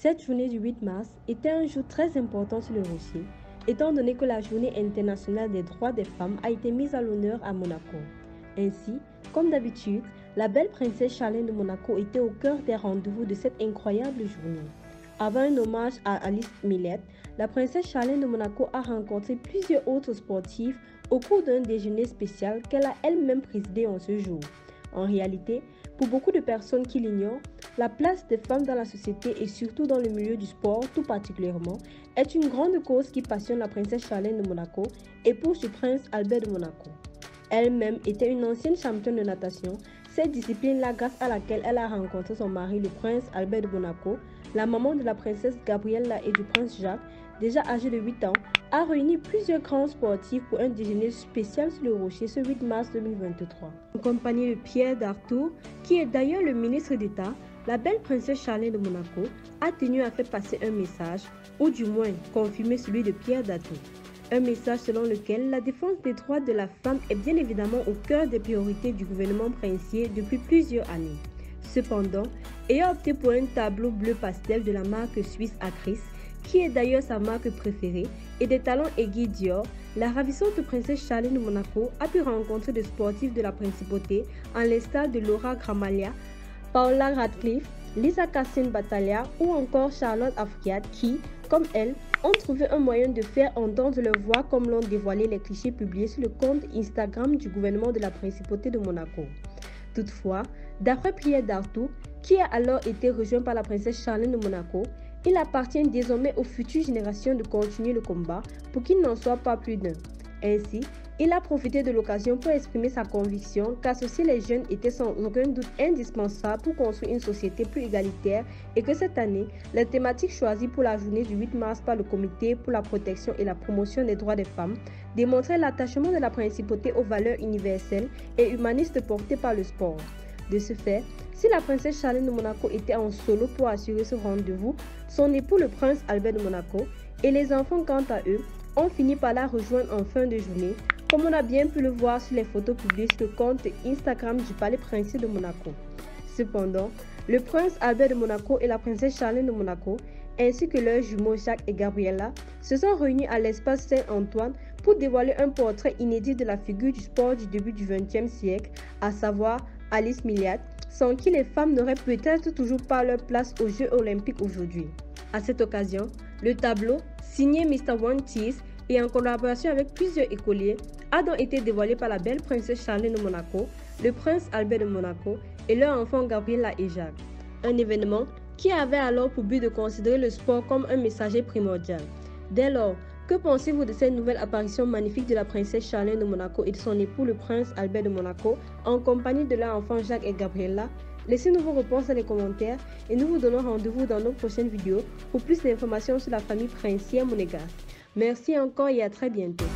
Cette journée du 8 mars était un jour très important sur le rocher, étant donné que la journée internationale des droits des femmes a été mise à l'honneur à Monaco. Ainsi, comme d'habitude, la belle princesse Charlène de Monaco était au cœur des rendez-vous de cette incroyable journée. Avant un hommage à Alice Millet, la princesse Charlène de Monaco a rencontré plusieurs autres sportifs au cours d'un déjeuner spécial qu'elle a elle-même présidé en ce jour. En réalité, pour beaucoup de personnes qui l'ignorent, la place des femmes dans la société et surtout dans le milieu du sport tout particulièrement est une grande cause qui passionne la princesse Charlène de Monaco et pour ce prince Albert de Monaco. Elle-même était une ancienne championne de natation, cette discipline-là grâce à laquelle elle a rencontré son mari le prince Albert de Monaco, la maman de la princesse Gabriella et du prince Jacques, déjà âgé de 8 ans, a réuni plusieurs grands sportifs pour un déjeuner spécial sur le Rocher ce 8 mars 2023. En compagnie de Pierre Dartour, qui est d'ailleurs le ministre d'État, la belle princesse Charlène de Monaco a tenu à faire passer un message, ou du moins confirmer celui de Pierre Dartour. Un message selon lequel la défense des droits de la femme est bien évidemment au cœur des priorités du gouvernement princier depuis plusieurs années. Cependant, ayant opté pour un tableau bleu pastel de la marque suisse Acris, qui est d'ailleurs sa marque préférée, et des talents aiguilles Dior, la ravissante princesse Charlène de Monaco a pu rencontrer des sportifs de la principauté en l'instar de Laura Gramalia, Paula Radcliffe, Lisa Cassine Battaglia ou encore Charlotte Afriat qui, comme elle, ont trouvé un moyen de faire entendre leur voix comme l'ont dévoilé les clichés publiés sur le compte Instagram du gouvernement de la principauté de Monaco. Toutefois, d'après Pierre Dartou, qui a alors été rejoint par la princesse Charlène de Monaco, il appartient désormais aux futures générations de continuer le combat pour qu'il n'en soit pas plus d'un. Ainsi, il a profité de l'occasion pour exprimer sa conviction qu'associer les jeunes était sans aucun doute indispensable pour construire une société plus égalitaire et que cette année, la thématique choisie pour la journée du 8 mars par le Comité pour la protection et la promotion des droits des femmes démontrait l'attachement de la principauté aux valeurs universelles et humanistes portées par le sport. De ce fait, si la princesse Charlène de Monaco était en solo pour assurer ce rendez-vous, son époux le prince Albert de Monaco et les enfants quant à eux ont fini par la rejoindre en fin de journée, comme on a bien pu le voir sur les photos publiées sur le compte Instagram du palais princier de Monaco. Cependant, le prince Albert de Monaco et la princesse Charlène de Monaco, ainsi que leurs jumeaux Jacques et Gabriella, se sont réunis à l'espace Saint-Antoine pour dévoiler un portrait inédit de la figure du sport du début du XXe siècle, à savoir Alice Milliat, sans qui les femmes n'auraient peut-être toujours pas leur place aux Jeux olympiques aujourd'hui. À cette occasion, le tableau, signé Mr. One Cheese et en collaboration avec plusieurs écoliers, a donc été dévoilé par la belle princesse Charlène de Monaco, le prince Albert de Monaco et leur enfant Gabriella et Jacques. Un événement qui avait alors pour but de considérer le sport comme un messager primordial. Dès lors, que pensez-vous de cette nouvelle apparition magnifique de la princesse Charlène de Monaco et de son époux le prince Albert de Monaco en compagnie de leurs enfants Jacques et Gabriella? Laissez-nous vos réponses dans les commentaires et nous vous donnons rendez-vous dans nos prochaines vidéos pour plus d'informations sur la famille princière monégasque. Merci encore et à très bientôt.